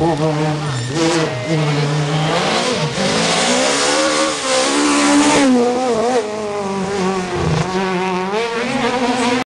Oh,